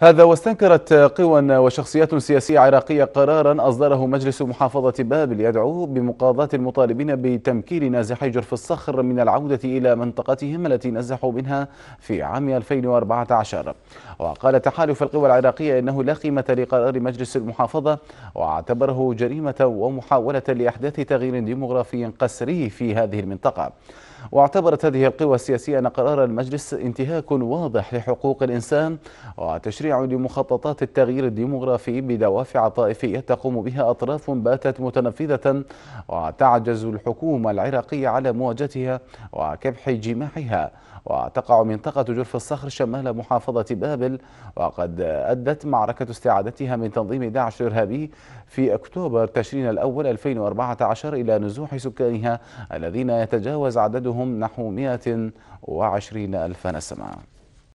هذا واستنكرت قوى وشخصيات سياسية عراقية قرارا أصدره مجلس محافظة بابل يدعو بمقاضاة المطالبين بتمكين نازحي جرف الصخر من العودة إلى منطقتهم التي نزحوا منها في عام 2014 وقال تحالف القوى العراقية إنه لا قيمة لقرار مجلس المحافظة واعتبره جريمة ومحاولة لإحداث تغيير ديمغرافي قسري في هذه المنطقة. واعتبرت هذه القوى السياسية أن قرار المجلس انتهاك واضح لحقوق الإنسان وتشريع لمخططات التغيير الديمغرافي بدوافع طائفية تقوم بها أطراف باتت متنفذة وتعجز الحكومة العراقية على مواجهتها وكبح جماحها. وتقع منطقة جرف الصخر شمال محافظة بابل وقد أدت معركة استعادتها من تنظيم داعش الإرهابي في أكتوبر تشرين الأول 2014 إلى نزوح سكانها الذين يتجاوز عددهم نحو 120 ألف نسمة.